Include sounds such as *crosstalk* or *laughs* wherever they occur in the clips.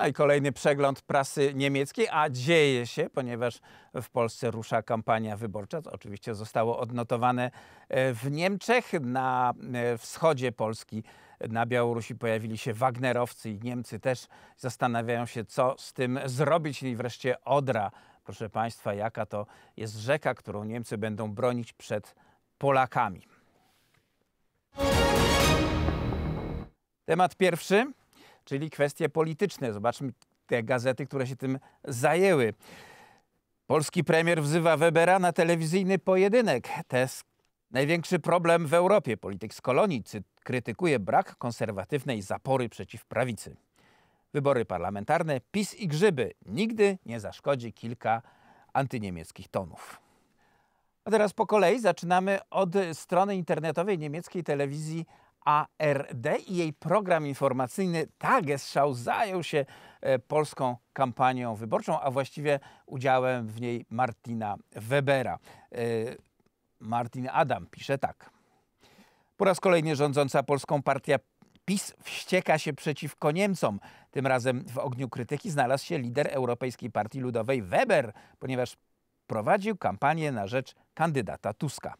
No i kolejny przegląd prasy niemieckiej, a dzieje się, ponieważ w Polsce rusza kampania wyborcza. To oczywiście zostało odnotowane e, w Niemczech, na e, wschodzie Polski. Na Białorusi pojawili się Wagnerowcy i Niemcy też zastanawiają się, co z tym zrobić. I wreszcie Odra, proszę Państwa, jaka to jest rzeka, którą Niemcy będą bronić przed Polakami. Temat pierwszy czyli kwestie polityczne. Zobaczmy te gazety, które się tym zajęły. Polski premier wzywa Webera na telewizyjny pojedynek. To jest największy problem w Europie. Polityk z kolonii krytykuje brak konserwatywnej zapory przeciw prawicy. Wybory parlamentarne, PiS i grzyby. Nigdy nie zaszkodzi kilka antyniemieckich tonów. A teraz po kolei zaczynamy od strony internetowej niemieckiej telewizji ARD i jej program informacyjny Tagesschau zajął się e, polską kampanią wyborczą, a właściwie udziałem w niej Martina Webera. E, Martin Adam pisze tak. Po raz kolejny rządząca polską partia PiS wścieka się przeciwko Niemcom. Tym razem w ogniu krytyki znalazł się lider Europejskiej Partii Ludowej Weber, ponieważ prowadził kampanię na rzecz kandydata Tuska.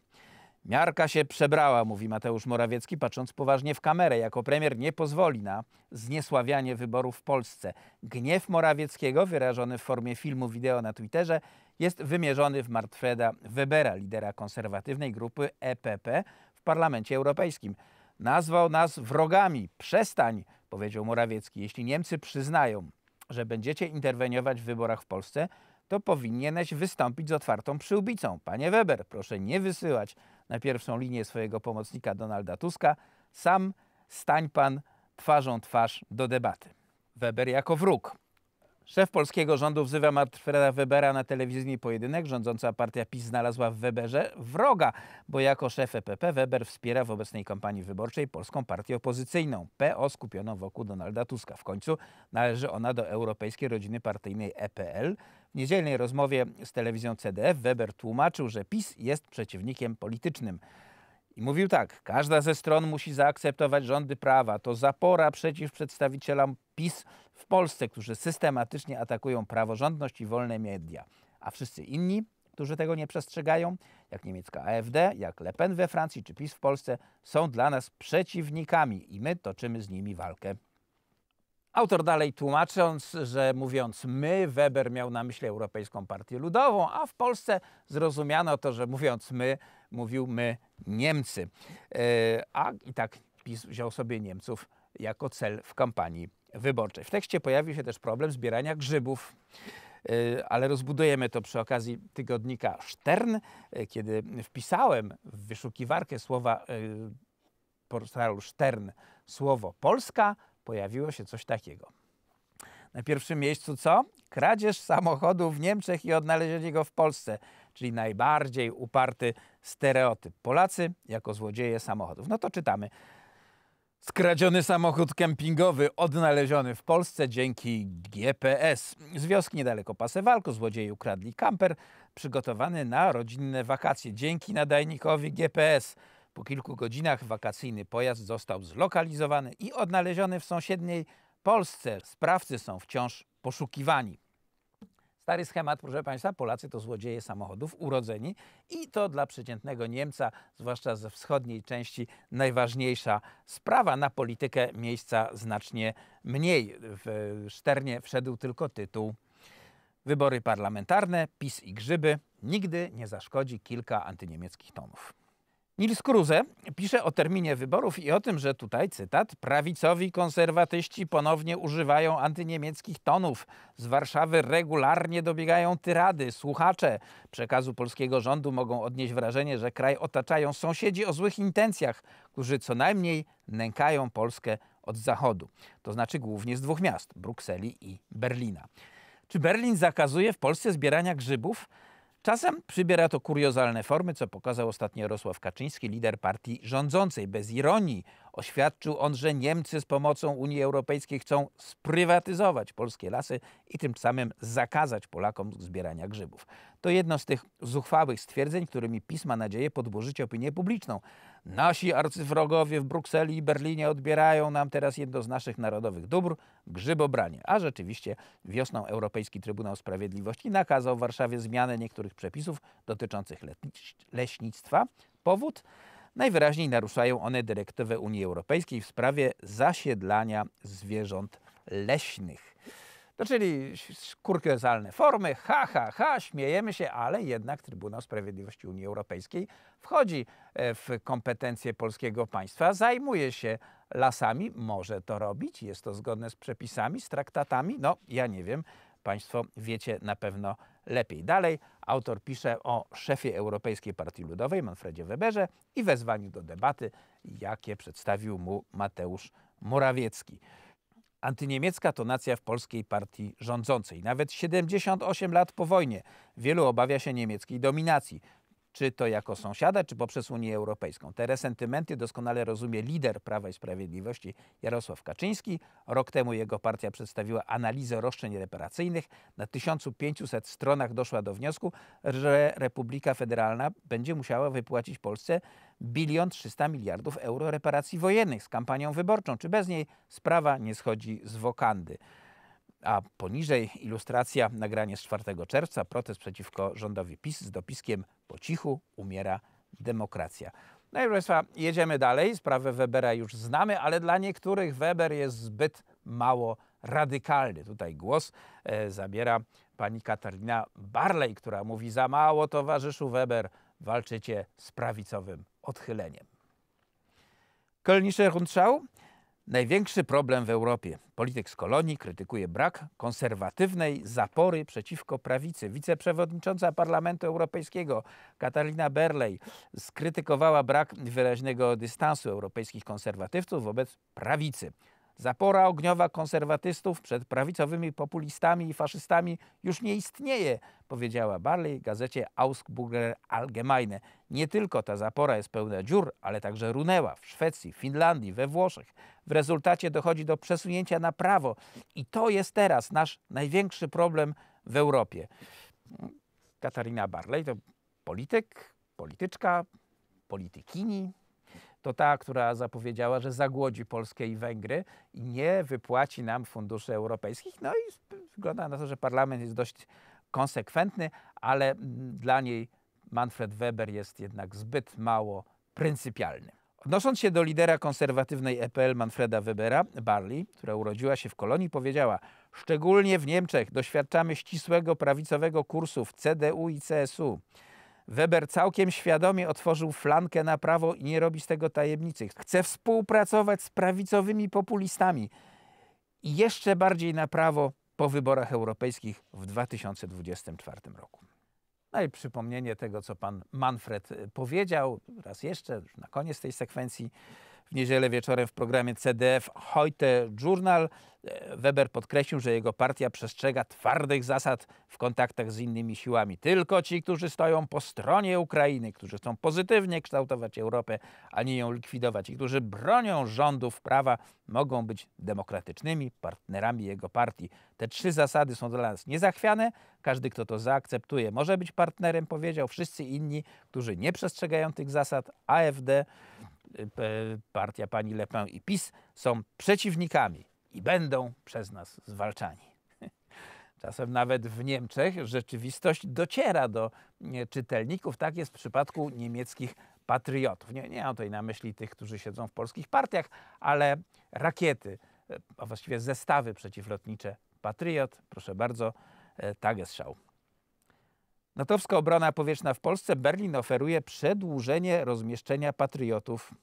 Miarka się przebrała, mówi Mateusz Morawiecki, patrząc poważnie w kamerę. Jako premier nie pozwoli na zniesławianie wyborów w Polsce. Gniew Morawieckiego, wyrażony w formie filmu wideo na Twitterze, jest wymierzony w Martfreda Webera, lidera konserwatywnej grupy EPP w Parlamencie Europejskim. Nazwał nas wrogami. Przestań, powiedział Morawiecki. Jeśli Niemcy przyznają, że będziecie interweniować w wyborach w Polsce, to powinieneś wystąpić z otwartą przyłbicą. Panie Weber, proszę nie wysyłać na pierwszą linię swojego pomocnika Donalda Tuska. Sam stań pan twarzą twarz do debaty. Weber jako wróg. Szef polskiego rządu wzywa Martfreda Webera na telewizyjny pojedynek. Rządząca partia PiS znalazła w Weberze wroga, bo jako szef EPP Weber wspiera w obecnej kampanii wyborczej polską partię opozycyjną, PO skupioną wokół Donalda Tuska. W końcu należy ona do europejskiej rodziny partyjnej EPL. W niedzielnej rozmowie z telewizją CDF Weber tłumaczył, że PiS jest przeciwnikiem politycznym. I mówił tak: każda ze stron musi zaakceptować rządy prawa. To zapora przeciw przedstawicielom PiS w Polsce, którzy systematycznie atakują praworządność i wolne media. A wszyscy inni, którzy tego nie przestrzegają, jak niemiecka AfD, jak Le Pen we Francji czy PiS w Polsce, są dla nas przeciwnikami i my toczymy z nimi walkę. Autor dalej tłumacząc, że mówiąc my, Weber miał na myśli Europejską Partię Ludową, a w Polsce zrozumiano to, że mówiąc my, mówił my Niemcy. E, a i tak PiS wziął sobie Niemców jako cel w kampanii wyborczej. W tekście pojawił się też problem zbierania grzybów e, ale rozbudujemy to przy okazji tygodnika Stern. E, kiedy wpisałem w wyszukiwarkę słowa portalu Stern słowo Polska, pojawiło się coś takiego. Na pierwszym miejscu co? Kradzież samochodu w Niemczech i odnalezienie go w Polsce, czyli najbardziej uparty stereotyp. Polacy jako złodzieje samochodów. No to czytamy. Skradziony samochód kempingowy odnaleziony w Polsce dzięki GPS. Z wioski niedaleko Pasewalko złodzieje ukradli kamper przygotowany na rodzinne wakacje dzięki nadajnikowi GPS. Po kilku godzinach wakacyjny pojazd został zlokalizowany i odnaleziony w sąsiedniej Polsce. Sprawcy są wciąż poszukiwani. Stary schemat, proszę Państwa, Polacy to złodzieje samochodów, urodzeni i to dla przeciętnego Niemca, zwłaszcza ze wschodniej części, najważniejsza sprawa. Na politykę miejsca znacznie mniej. W Szternie wszedł tylko tytuł Wybory parlamentarne, PiS i grzyby. Nigdy nie zaszkodzi kilka antyniemieckich tonów. Nils Kruse pisze o terminie wyborów i o tym, że tutaj, cytat, prawicowi konserwatyści ponownie używają antyniemieckich tonów. Z Warszawy regularnie dobiegają tyrady. Słuchacze przekazu polskiego rządu mogą odnieść wrażenie, że kraj otaczają sąsiedzi o złych intencjach, którzy co najmniej nękają Polskę od zachodu. To znaczy głównie z dwóch miast, Brukseli i Berlina. Czy Berlin zakazuje w Polsce zbierania grzybów? Czasem przybiera to kuriozalne formy, co pokazał ostatnio Jarosław Kaczyński, lider partii rządzącej. Bez ironii Oświadczył on, że Niemcy z pomocą Unii Europejskiej chcą sprywatyzować polskie lasy i tym samym zakazać Polakom zbierania grzybów. To jedno z tych zuchwałych stwierdzeń, którymi PiS ma nadzieję podburzyć opinię publiczną. Nasi arcywrogowie w Brukseli i Berlinie odbierają nam teraz jedno z naszych narodowych dóbr grzybobranie. A rzeczywiście wiosną Europejski Trybunał Sprawiedliwości nakazał Warszawie zmianę niektórych przepisów dotyczących leśnictwa. Powód? Najwyraźniej naruszają one dyrektywę Unii Europejskiej w sprawie zasiedlania zwierząt leśnych. To czyli kuriosalne formy, ha, ha, ha, śmiejemy się, ale jednak Trybunał Sprawiedliwości Unii Europejskiej wchodzi e, w kompetencje polskiego państwa, zajmuje się lasami, może to robić, jest to zgodne z przepisami, z traktatami, no ja nie wiem, państwo wiecie na pewno lepiej. Dalej autor pisze o szefie Europejskiej Partii Ludowej, Manfredzie Weberze i wezwaniu do debaty, jakie przedstawił mu Mateusz Morawiecki. Antyniemiecka to nacja w polskiej partii rządzącej. Nawet 78 lat po wojnie wielu obawia się niemieckiej dominacji czy to jako sąsiada, czy poprzez Unię Europejską. Te resentymenty doskonale rozumie lider Prawa i Sprawiedliwości Jarosław Kaczyński. Rok temu jego partia przedstawiła analizę roszczeń reparacyjnych. Na 1500 stronach doszła do wniosku, że Republika Federalna będzie musiała wypłacić Polsce bilion 300 miliardów euro reparacji wojennych z kampanią wyborczą. Czy bez niej sprawa nie schodzi z wokandy? A poniżej ilustracja, nagranie z 4 czerwca, protest przeciwko rządowi PiS z dopiskiem po cichu umiera demokracja. No i proszę Państwa, jedziemy dalej. Sprawę Webera już znamy, ale dla niektórych Weber jest zbyt mało radykalny. Tutaj głos e, zabiera pani Katarina Barley, która mówi za mało towarzyszu Weber, walczycie z prawicowym odchyleniem. Kölnische Rundschau Największy problem w Europie. Polityk z kolonii krytykuje brak konserwatywnej zapory przeciwko prawicy. Wiceprzewodnicząca Parlamentu Europejskiego Katarina Berley skrytykowała brak wyraźnego dystansu europejskich konserwatywców wobec prawicy. Zapora ogniowa konserwatystów przed prawicowymi populistami i faszystami już nie istnieje, powiedziała Barley gazecie Ausburger Allgemeine. Nie tylko ta zapora jest pełna dziur, ale także runęła w Szwecji, Finlandii, we Włoszech. W rezultacie dochodzi do przesunięcia na prawo i to jest teraz nasz największy problem w Europie. Katarina Barley to polityk, polityczka, politykini, to ta, która zapowiedziała, że zagłodzi Polskę i Węgry i nie wypłaci nam funduszy europejskich. No i wygląda na to, że parlament jest dość konsekwentny, ale dla niej Manfred Weber jest jednak zbyt mało pryncypialny. Odnosząc się do lidera konserwatywnej EPL Manfreda Webera, Barley, która urodziła się w kolonii, powiedziała: Szczególnie w Niemczech doświadczamy ścisłego prawicowego kursu w CDU i CSU. Weber całkiem świadomie otworzył flankę na prawo i nie robi z tego tajemnicy. Chce współpracować z prawicowymi populistami i jeszcze bardziej na prawo po wyborach europejskich w 2024 roku. No i przypomnienie tego, co pan Manfred powiedział, raz jeszcze, na koniec tej sekwencji w niedzielę wieczorem w programie CDF Heute Journal e, Weber podkreślił, że jego partia przestrzega twardych zasad w kontaktach z innymi siłami. Tylko ci, którzy stoją po stronie Ukrainy, którzy chcą pozytywnie kształtować Europę, a nie ją likwidować i którzy bronią rządów prawa, mogą być demokratycznymi partnerami jego partii. Te trzy zasady są dla nas niezachwiane. Każdy, kto to zaakceptuje, może być partnerem, powiedział. Wszyscy inni, którzy nie przestrzegają tych zasad, AfD, partia pani Le Pen i PiS są przeciwnikami i będą przez nas zwalczani. *laughs* Czasem nawet w Niemczech rzeczywistość dociera do czytelników. Tak jest w przypadku niemieckich patriotów. Nie, nie mam tutaj na myśli tych, którzy siedzą w polskich partiach, ale rakiety, a właściwie zestawy przeciwlotnicze Patriot, proszę bardzo, Tagesschau. Natowska obrona powietrzna w Polsce. Berlin oferuje przedłużenie rozmieszczenia patriotów.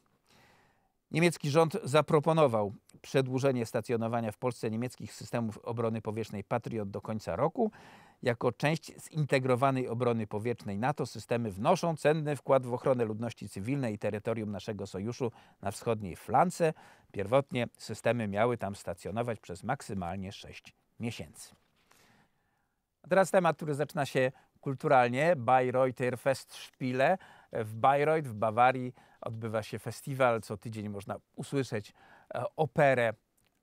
Niemiecki rząd zaproponował przedłużenie stacjonowania w Polsce niemieckich systemów obrony powietrznej Patriot do końca roku. Jako część zintegrowanej obrony powietrznej NATO systemy wnoszą cenny wkład w ochronę ludności cywilnej i terytorium naszego sojuszu na wschodniej flance. Pierwotnie systemy miały tam stacjonować przez maksymalnie 6 miesięcy. A teraz temat, który zaczyna się kulturalnie. Bayreuther Festspiele w Bayreuth w Bawarii odbywa się festiwal. Co tydzień można usłyszeć e, operę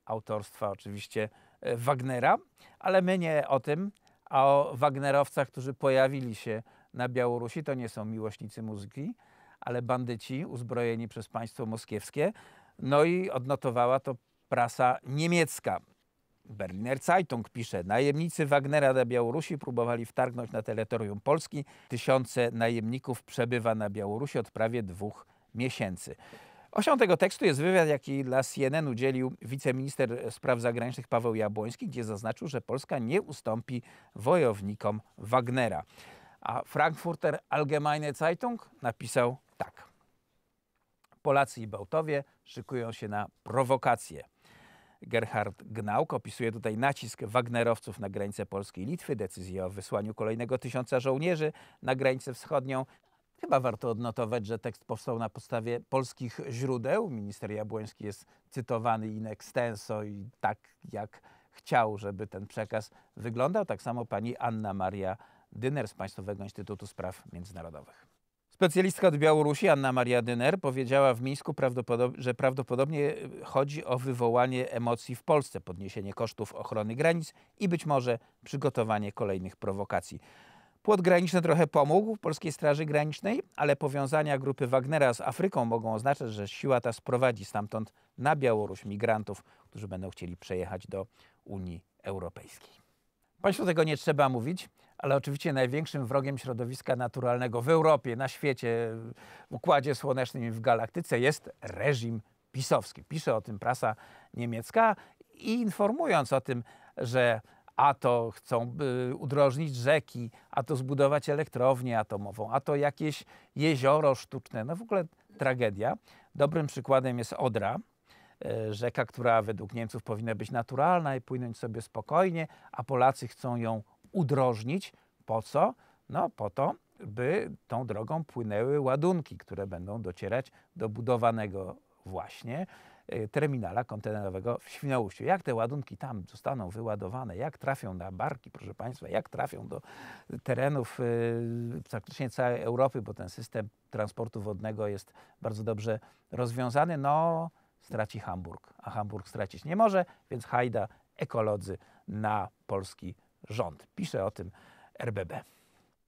autorstwa oczywiście e, Wagnera, ale my nie o tym, a o Wagnerowcach, którzy pojawili się na Białorusi. To nie są miłośnicy muzyki, ale bandyci uzbrojeni przez państwo moskiewskie. No i odnotowała to prasa niemiecka. Berliner Zeitung pisze, najemnicy Wagnera na Białorusi próbowali wtargnąć na terytorium Polski. Tysiące najemników przebywa na Białorusi od prawie dwóch miesięcy. Osią tego tekstu jest wywiad, jaki dla CNN udzielił wiceminister spraw zagranicznych Paweł Jabłoński, gdzie zaznaczył, że Polska nie ustąpi wojownikom Wagnera. A Frankfurter Allgemeine Zeitung napisał tak. Polacy i Bałtowie szykują się na prowokacje. Gerhard Gnauk opisuje tutaj nacisk Wagnerowców na granicę Polski i Litwy, decyzję o wysłaniu kolejnego tysiąca żołnierzy na granicę wschodnią. Chyba warto odnotować, że tekst powstał na podstawie polskich źródeł. Minister Jabłoński jest cytowany in extenso i tak jak chciał, żeby ten przekaz wyglądał. Tak samo pani Anna Maria Dyner z Państwowego Instytutu Spraw Międzynarodowych. Specjalistka od Białorusi, Anna Maria Dyner, powiedziała w Mińsku, że prawdopodobnie chodzi o wywołanie emocji w Polsce, podniesienie kosztów ochrony granic i być może przygotowanie kolejnych prowokacji. Płot graniczny trochę pomógł Polskiej Straży Granicznej, ale powiązania grupy Wagnera z Afryką mogą oznaczać, że siła ta sprowadzi stamtąd na Białoruś migrantów, którzy będą chcieli przejechać do Unii Europejskiej. Państwu tego nie trzeba mówić, ale oczywiście największym wrogiem środowiska naturalnego w Europie, na świecie, w Układzie Słonecznym i w galaktyce jest reżim pisowski. Pisze o tym prasa niemiecka i informując o tym, że a to chcą udrożnić rzeki, a to zbudować elektrownię atomową, a to jakieś jezioro sztuczne. No w ogóle tragedia. Dobrym przykładem jest Odra, y, rzeka, która według Niemców powinna być naturalna i płynąć sobie spokojnie, a Polacy chcą ją udrożnić. Po co? No po to, by tą drogą płynęły ładunki, które będą docierać do budowanego właśnie y, terminala kontenerowego w Świnoujściu. Jak te ładunki tam zostaną wyładowane, jak trafią na barki, proszę Państwa, jak trafią do terenów y, praktycznie całej Europy, bo ten system transportu wodnego jest bardzo dobrze rozwiązany, no straci Hamburg, a Hamburg stracić nie może, więc hajda ekolodzy na polski rząd. Pisze o tym RBB.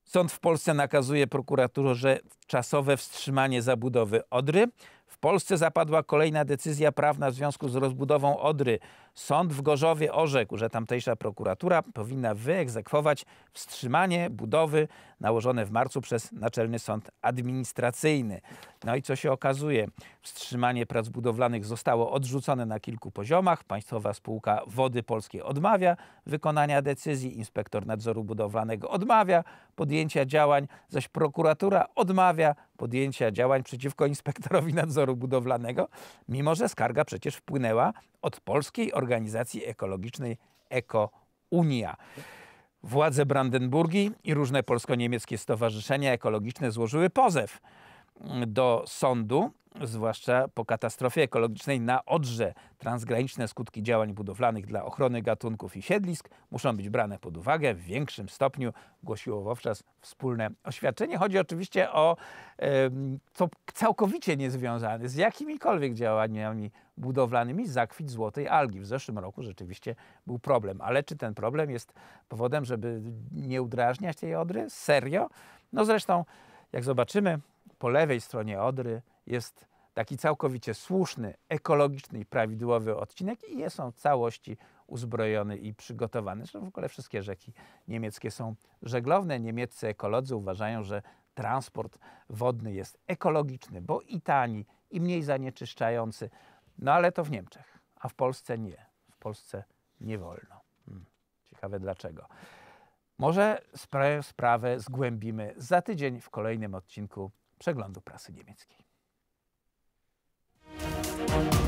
Sąd w Polsce nakazuje prokuraturze czasowe wstrzymanie zabudowy Odry. W Polsce zapadła kolejna decyzja prawna w związku z rozbudową Odry. Sąd w Gorzowie orzekł, że tamtejsza prokuratura powinna wyegzekwować wstrzymanie budowy nałożone w marcu przez Naczelny Sąd Administracyjny. No i co się okazuje? Wstrzymanie prac budowlanych zostało odrzucone na kilku poziomach. Państwowa Spółka Wody Polskie odmawia wykonania decyzji, inspektor nadzoru budowlanego odmawia podjęcia działań, zaś prokuratura odmawia podjęcia działań przeciwko inspektorowi nadzoru budowlanego, mimo że skarga przecież wpłynęła od polskiej organizacji ekologicznej Eko Unia. Władze Brandenburgii i różne polsko-niemieckie stowarzyszenia ekologiczne złożyły pozew do sądu zwłaszcza po katastrofie ekologicznej na Odrze. Transgraniczne skutki działań budowlanych dla ochrony gatunków i siedlisk muszą być brane pod uwagę w większym stopniu, głosiło wówczas wspólne oświadczenie. Chodzi oczywiście o to całkowicie niezwiązane z jakimikolwiek działaniami budowlanymi zakwit złotej algi. W zeszłym roku rzeczywiście był problem, ale czy ten problem jest powodem, żeby nie udrażniać tej Odry? Serio? No zresztą, jak zobaczymy, po lewej stronie Odry jest taki całkowicie słuszny, ekologiczny i prawidłowy odcinek i jest on w całości uzbrojony i przygotowany. Zresztą w ogóle wszystkie rzeki niemieckie są żeglowne. Niemieccy ekolodzy uważają, że transport wodny jest ekologiczny, bo i tani, i mniej zanieczyszczający. No ale to w Niemczech, a w Polsce nie. W Polsce nie wolno. Hmm. Ciekawe dlaczego. Może sprawę zgłębimy za tydzień w kolejnym odcinku przeglądu prasy niemieckiej. Podcast.